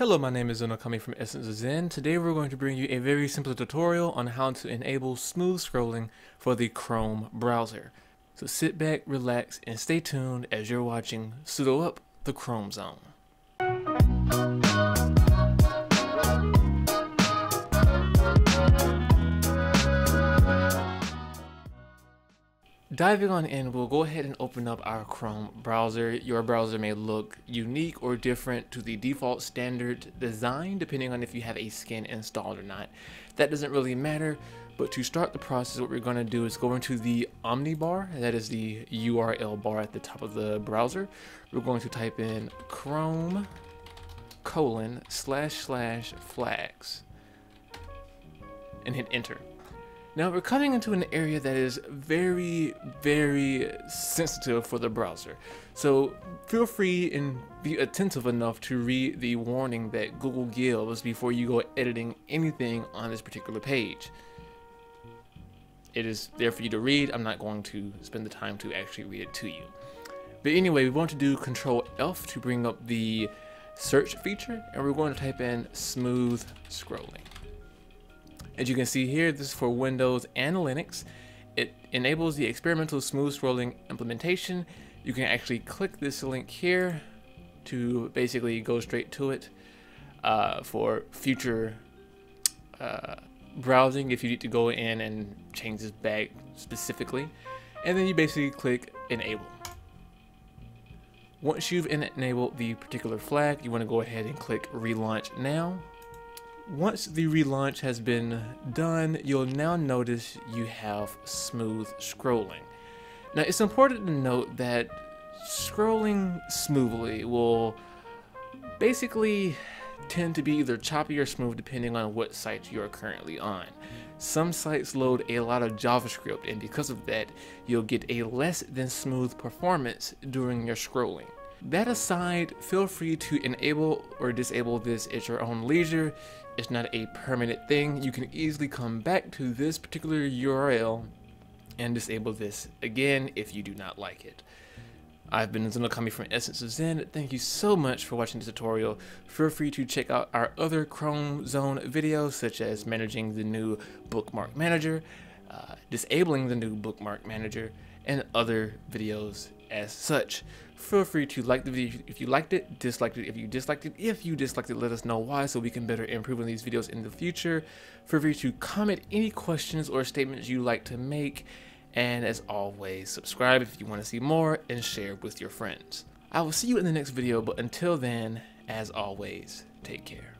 Hello, my name is ZenOokami from Essence of Zen. Today we're going to bring you a very simple tutorial on how to enable smooth scrolling for the Chrome browser. So sit back, relax, and stay tuned as you're watching Sudo Up the Chrome Zone. Diving on in, we'll go ahead and open up our Chrome browser. Your browser may look unique or different to the default standard design, depending on if you have a skin installed or not. That doesn't really matter, but to start the process, what we're going to do is go into the Omni bar, that is the URL bar at the top of the browser. We're going to type in Chrome colon slash slash flags and hit enter. Now we're coming into an area that is very, very sensitive for the browser. So feel free and be attentive enough to read the warning that Google gives before you go editing anything on this particular page. It is there for you to read. I'm not going to spend the time to actually read it to you. But anyway, we want to do Control F to bring up the search feature, and we're going to type in smooth scrolling. As you can see here, this is for Windows and Linux. It enables the experimental smooth scrolling implementation. You can actually click this link here to basically go straight to it uh, for future uh, browsing if you need to go in and change this back specifically. And then you basically click enable. Once you've enabled the particular flag, you want to go ahead and click relaunch now once the relaunch has been done, you'll now notice you have smooth scrolling. Now it's important to note that scrolling smoothly will basically tend to be either choppy or smooth depending on what site you're currently on. Some sites load a lot of JavaScript and because of that, you'll get a less than smooth performance during your scrolling. That aside, feel free to enable or disable this at your own leisure. It's not a permanent thing. You can easily come back to this particular URL and disable this again if you do not like it. I've been ZenOokami from Essence of Zen. Thank you so much for watching this tutorial. Feel free to check out our other Chrome Zone videos such as managing the new bookmark manager, uh, disabling the new bookmark manager, and other videos as such. Feel free to like the video if you liked it, disliked it if you disliked it. If you disliked it, let us know why so we can better improve on these videos in the future. Feel free to comment any questions or statements you like to make. And as always, subscribe if you want to see more and share with your friends. I will see you in the next video, but until then, as always, take care.